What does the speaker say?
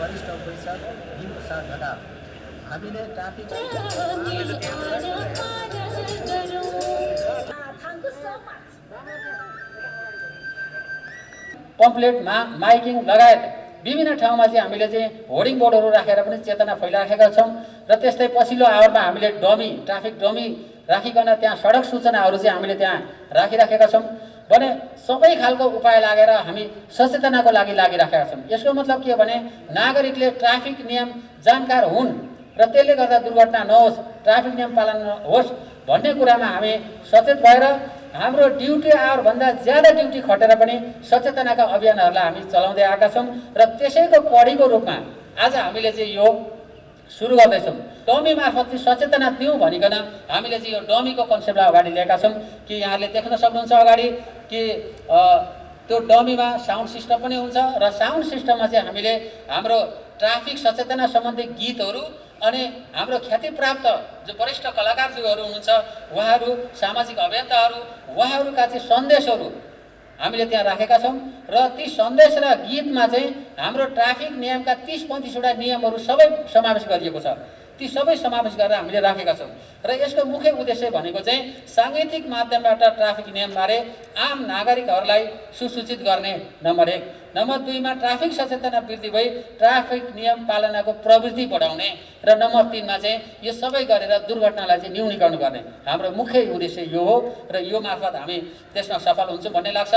वरिष्ठ घटाल हामीले traffic. पम्पलेटमा miking लगायत विभिन्न ठाउँमा चाहिँ हामीले चाहिँ होर्डिङ बोर्डहरू राखेर पनि चेतना फैलाएका छौँ र त्यस्तै पछिल्लो आवरमा हामीले डमी ट्राफिक डमी राखिकन त्यहाँ सडक सूचनाहरू चाहिँ हामीले त्यहाँ राखिराखेका छौँ। भने सबै खालको उपाय लागेर हामी सचेतनाको लागि लागिराखेका छौँ। यसको मतलब के हो भने नागरिकले ट्राफिक नियम जानकार हुन् र त्यसले गर्दा दुर्घटना नहोस् ट्राफिक नियम पालन होस् भन्ने कुरामा हामी सचेत भएर हाम्रो ड्युटी आवरभन्दा ज्यादा ड्युटी खटेर पनि सचेतनाका अभियानहरूलाई हामी चलाउँदै आएका छौँ। र त्यसैको कडीको रूपमा आज हामीले चाहिँ यो सुरु गर्दैछौँ। डमी मार्फत चाहिँ सचेतना दिउँ भनिकन हामीले चाहिँ यो डमीको कन्सेप्टलाई अगाडि ल्याएका छौँ। कि यहाँले देख्न सक्नुहुन्छ अगाडि कि त्यो डमीमा साउन्ड सिस्टम पनि हुन्छ र साउन्ड सिस्टममा चाहिँ हामीले हाम्रो ट्राफिक सचेतना सम्बन्धी गीतहरू अनि हाम्रो ख्यातिप्राप्त जो वरिष्ठ कलाकारज्यूहरू हुनुहुन्छ उहाँहरू सामाजिक अभियन्ताहरू उहाँहरूका चाहिँ सन्देशहरू हामीले त्यहाँ राखेका छौँ र ती सन्देश र गीतमा चाहिँ हाम्रो ट्राफिक नियमका तिस पैँतिसवटा नियमहरू सबै समावेश गरिएको छ। ती सबै समावेश गरेर हामीले राखेका छौँ। र यसको मुख्य उद्देश्य भनेको चाहिँ साङ्गीतिक माध्यमबाट ट्राफिक नियमबारे आम नागरिकहरूलाई सुसूचित गर्ने नम्बर एक। नम्बर दुईमा ट्राफिक सचेतना वृद्धि भई ट्राफिक नियम पालनाको प्रवृत्ति बढाउने र नम्बर तिनमा चाहिँ यो सबै गरेर दुर्घटनालाई चाहिँ न्यूनीकरण गर्ने। हाम्रो मुख्य उद्देश्य यो हो र यो मार्फत हामी त्यसमा सफल हुन्छौँ भन्ने लाग्छ।